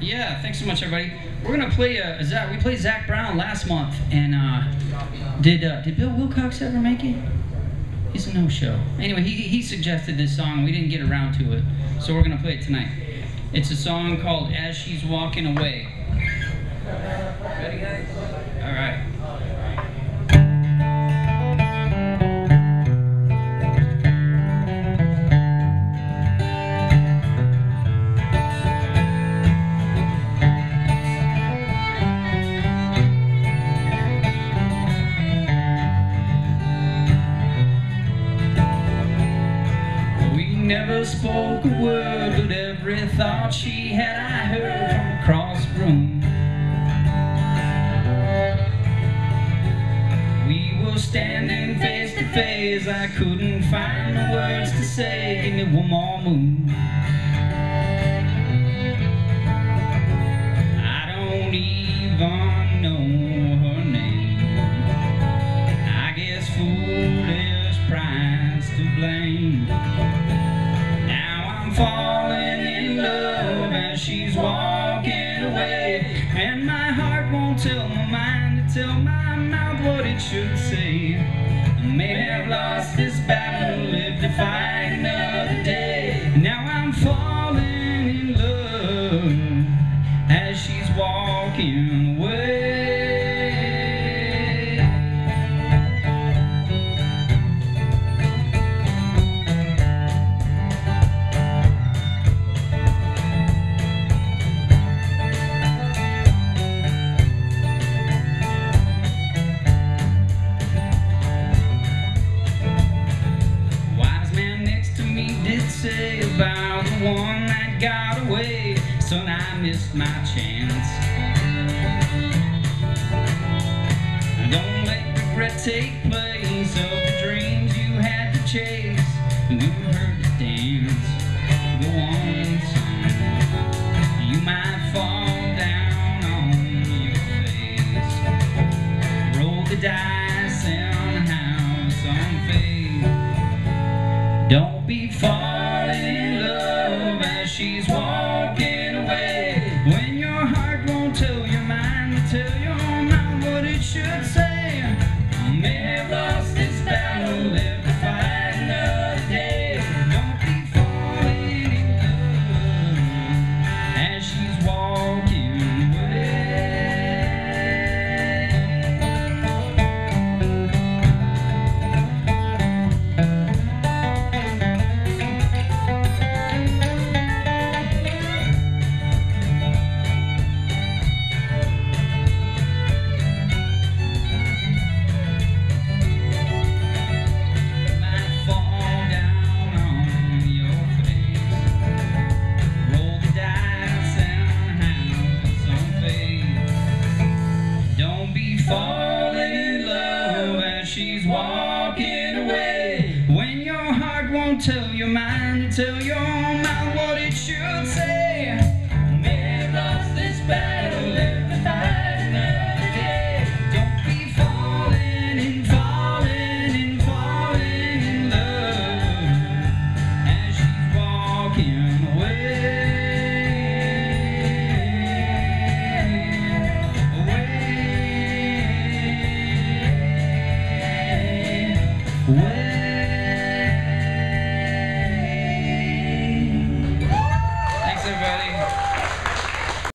Yeah, thanks so much, everybody. We're gonna play uh, Zac. We played Zac Brown last month, and uh, did uh, did Bill Wilcox ever make it? He's a no-show. Anyway, he he suggested this song. We didn't get around to it, so we're gonna play it tonight. It's a song called "As She's Walking Away." Ready, guys? All right. Never spoke a word, but every thought she had I heard from across the room. We were standing face to face, I couldn't find the words to say, give me one more move. I don't even know her name. I guess foolish pride's to blame. Falling in love as she's walking away, and my heart won't tell my mind to tell my mouth what it should say. I may have lost this one that got away, son, I missed my chance. Don't let regret take place of the dreams you had to chase. You heard the dance, go on, son. You might fall down on your face. Roll the dice and how some fate. Don't be far she's one. tell your mind, tell your mind what it should say.